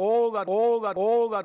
all that all that all that